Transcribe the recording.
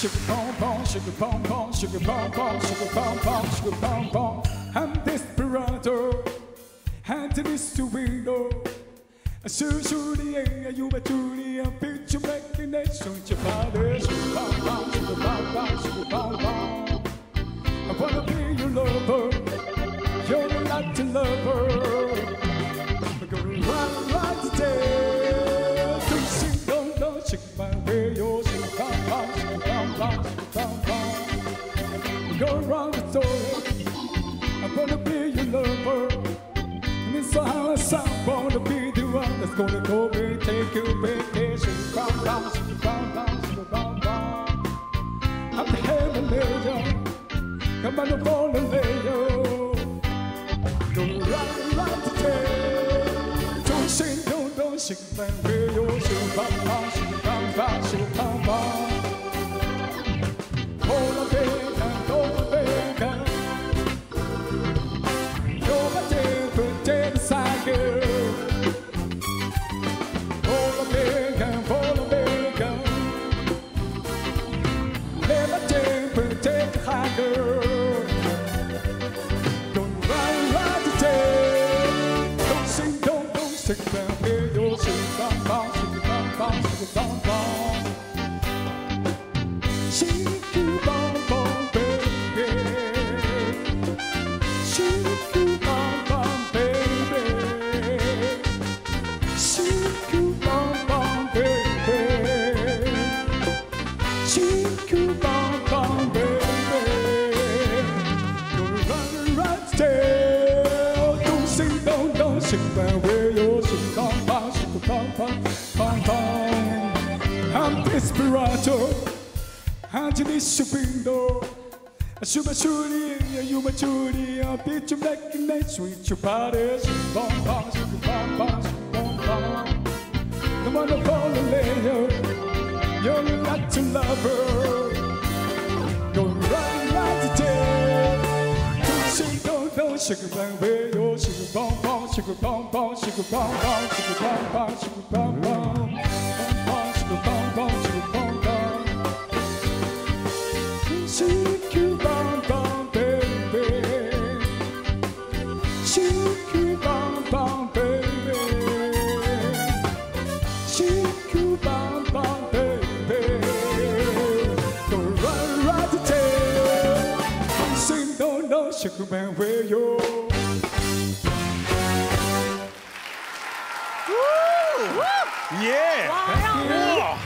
Sugar pom pom, sugar pom pom, sugar pom pom, sugar pom pom, sugar pom pom. I'm desperado, hand this to window. Suzuria, you bet Julia, picture recognition, your father, sugar pom pom, sugar pom pom, sugar pom pom. I wanna be your lover, you're a Latin lover. Gonna run the store, I wanna be your lover. And it's a house I wanna be the one that's gonna go and take you vacation. Sugar pom pom, sugar pom pom. I'm the Himalayan. Come on, I'm on the layer. Don't run, run today. Don't sing, don't, don't sing, man. We're your sugar pom pom, sugar pom pom, sugar pom pom. Bum bum baby. Baby. Baby. Baby. Run still. Don't don't, don't I'm desperado. Angeli Subindo. Suba Shuri, you maturi, a bitch of black and night, sweet your bum bum, sweet bum bum, sweet bum bum. The the layer, you're a Latin lover. Go right, right today. Don't sing, don't, don't, sugar bang, your sugar bum bum, sugar bum bum, sugar bum bum, sugar bum bum, sugar bum Shake you bum bum baby. Shake you bum bum baby. Go run right to tail. Sing no no sugar man where you. Yeah. Thank you. Whoa.